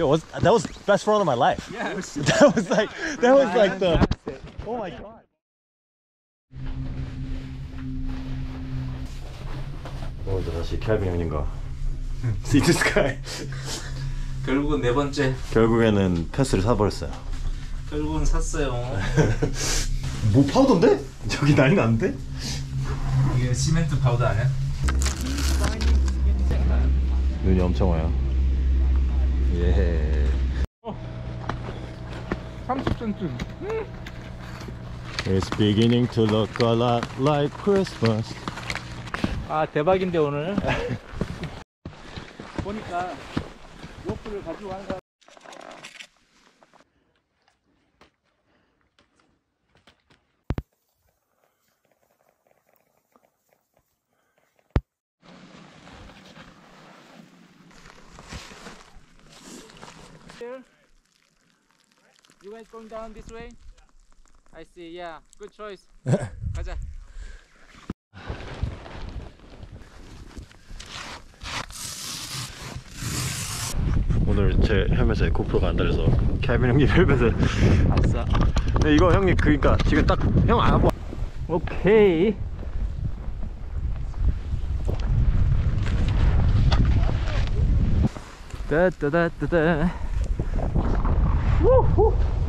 It was that was best run of my life. Yeah, was That was like that was like the oh my god. 오늘도 다시 켈빈 형님과 Sea to Sky 결국은 네 번째. 결국에는 패스를 사버렸어요. 결국은 샀어요. 뭐 파우더인데? 저기 난리 났는데? 이게 시멘트 파우더 아니야? 눈이 엄청 와요. 예. 30cm. It's beginning to look a lot like Christmas. 아 대박인데 오늘. 보니까 로프를 가지고 가는 사람. You guys going down this way? I see. Yeah, good choice. 가자. 오늘 제 헬멧에 고프로가 안 달려서 케빈 형님 헬멧을 아싸. 근데 이거 형님 그니까 지금 딱 형안 하고 오케이. 따따따따따. 우후.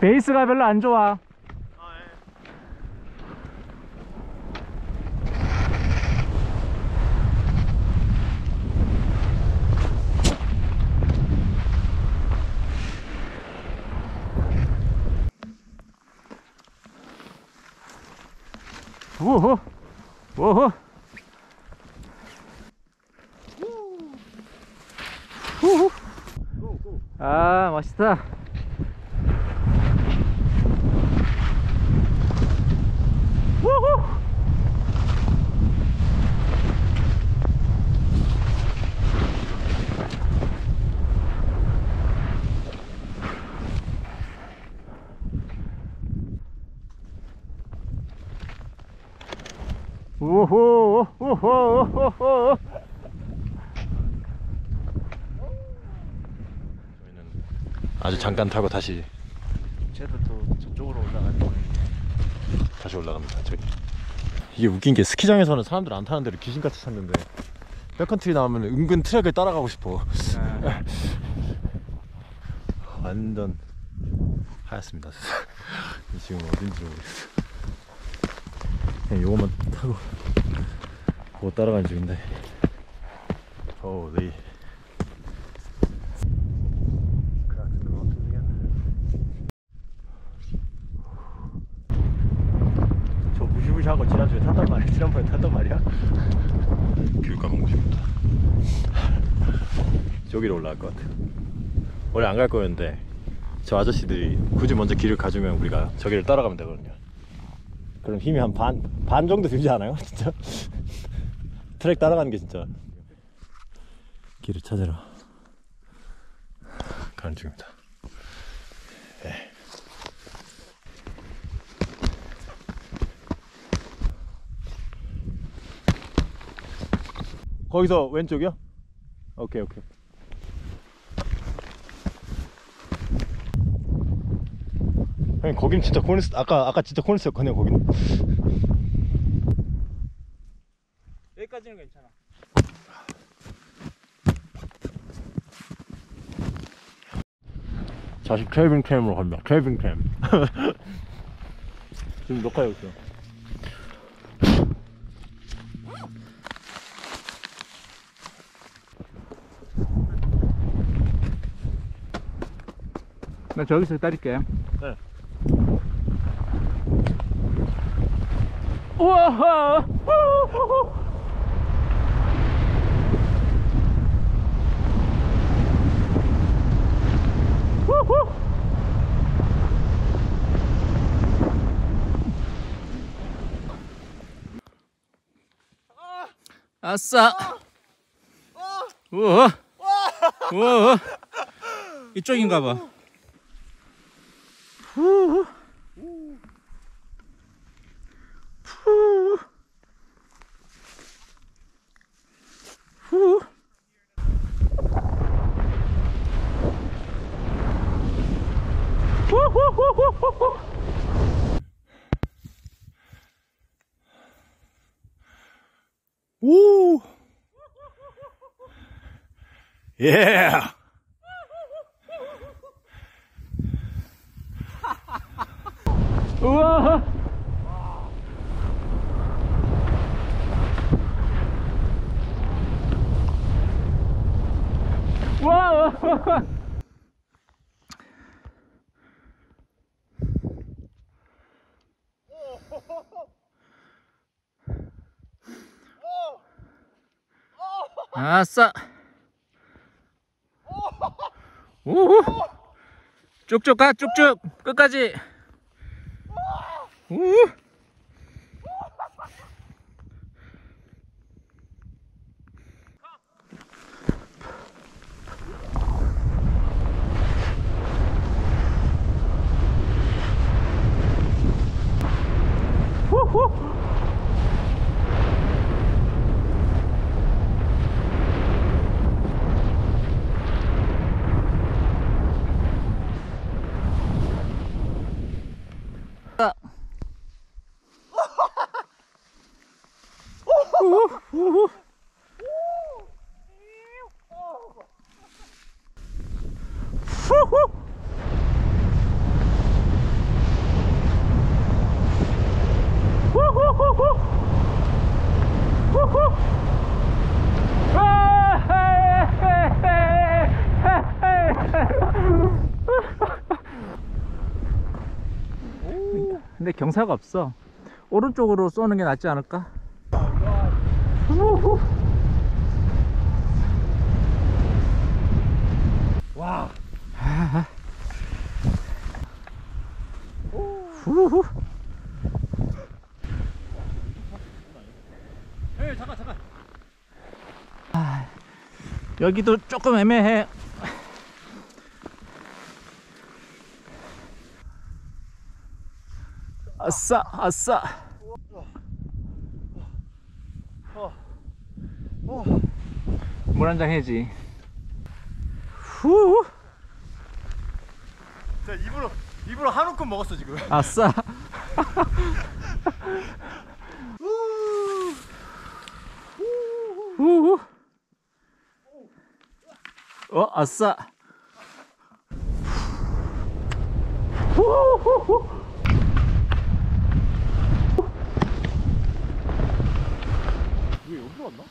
베이스가 별로 안 좋아. 우후. 우후. 우후. 아 멋있다 우후 우후 저희는 아주 잠깐 타고 다시 쟤도 또 저쪽으로 올라가는 거 다시 올라갑니다. 저기 이게 웃긴 게 스키장에서는 사람들 안 타는 데를 귀신같이 찾는데 backcountry 나오면 은근 트랙을 따라가고 싶어. 완전 하얗습니다. 지금 어딘지 모르겠어. 그냥 요것만 타고 그거 따라가는 중인데. 오, 네. 저 무시무시하고 지난주에 탔단 말이야. 지난번에 탔단 말이야. 귤 까먹고 싶다. 저기로 올라갈 것 같아요. 원래 안 갈 거였는데 저 아저씨들이 굳이 먼저 길을 가주면 우리가 저기를 따라가면 되거든요. 그럼 힘이 한 반, 반 정도 들지 않아요? 진짜? 트랙 따라가는 게 진짜. 길을 찾으러 가는 중입니다. 네. 거기서 왼쪽이요? 오케이 오케이. 형님 거긴 진짜 코니스 아까 아까 진짜 코니스였거든요 거기는. 여기까지는 괜찮아 다시 케빈 캠으로 갑니다. 케빈 캠. 지금 녹화하고 있어. 나 저기서 따릴게 네. 우와 아싸 우와. 우와. 이쪽인가 봐. 후. 후. 후. 후후후후후. 오! 예! 우와. 아싸. 우후. 쭉쭉 가 쭉쭉 끝까지. 우. 후후. 후후. 후후후후. 후후. 아, 근데 경사가 없어. 오른쪽으로 쏘는 게 낫지 않을까? 와! 후후. 에이, 잠깐, 잠깐. 여기도 조금 애매해. 아싸, 아싸. 물 한 잔 해지. 후, 자, 입으로, 입으로 한 움큼 먹었어, 지금. 아싸. 후. 어, 아싸. 후후후. 왔나?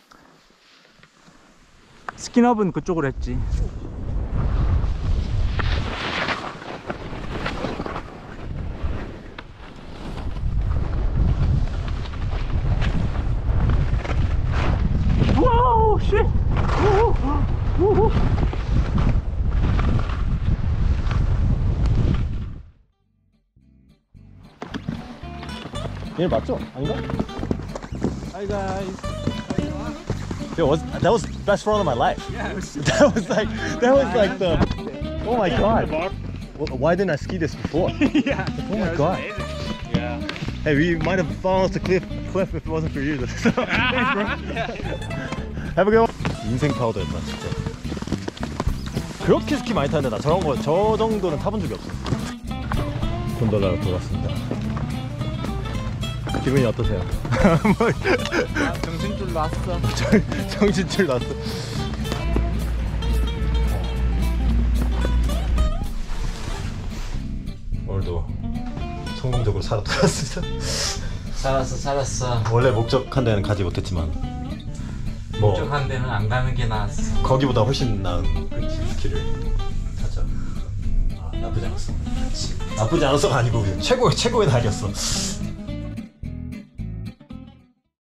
스킨업은 그쪽으로 했지. 와우, 씨. 우후, 우후. 얘 맞죠? 아닌가? Hi guys. It was that was best run of my life. that was like that was like the oh my god. Wh- Why didn't I ski this before? yeah. Oh my god. Yeah. Hey, we might have fallen off the cliff cliff if it wasn't for you. So, thanks, bro. Have a good one. 인생 파우더였다 진짜. 그렇게 스키 많이 타는데 나 저런 거 저 정도는 타본 적이 없어. 곤돌라로 돌았습니다. 기분이 어떠세요? 뭐, 정신줄. 정- 정신줄 났어. 오늘도 성공적으로 살아 돌아왔습니다. 살았어, 살았어. 원래 목적한 데는 가지 못했지만 뭐 목적한 데는 안 가는 게 나았어. 거기보다 훨씬 나은 스킬을 타자. 아, 나쁘지 않았어. 나쁘지 않았어가 아니고 최고 최고의 날이었어.